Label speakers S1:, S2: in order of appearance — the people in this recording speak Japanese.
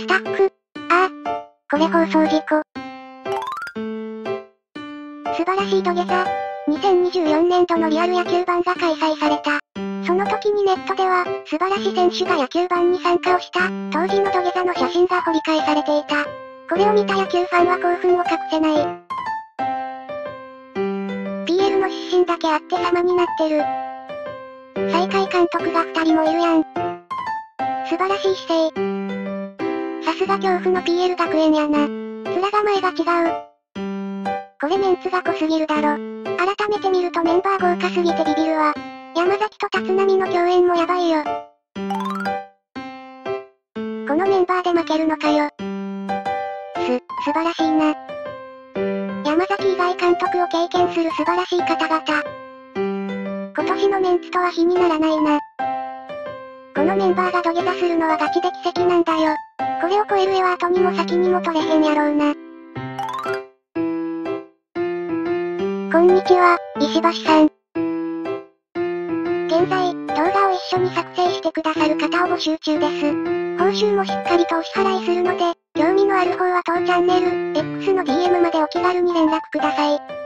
S1: スタッフ。あ。これ放送事故。素晴らしい土下座。2024年度のリアル野球版が開催された。その時にネットでは、素晴らしい選手が野球版に参加をした、当時の土下座の写真が掘り返されていた。これを見た野球ファンは興奮を隠せない。PL の出身だけあって様になってる。最下位監督が二人もいるやん。素晴らしい姿勢。さすが恐怖の PL 学園やな。面構えが違う。これメンツが濃すぎるだろ。改めて見るとメンバー豪華すぎてビビるわ。山崎と立浪の共演もやばいよ。このメンバーで負けるのかよ。す、素晴らしいな。山崎以外監督を経験する素晴らしい方々。今年のメンツとは比にならないな。このメンバーが土下座するのはガチで奇跡なんだよ。これを超える絵は後にも先にも取れへんやろうな。こんにちは、石橋さん。現在、動画を一緒に作成してくださる方を募集中です。報酬もしっかりとお支払いするので、興味のある方は当チャンネル、X の DM までお気軽に連絡ください。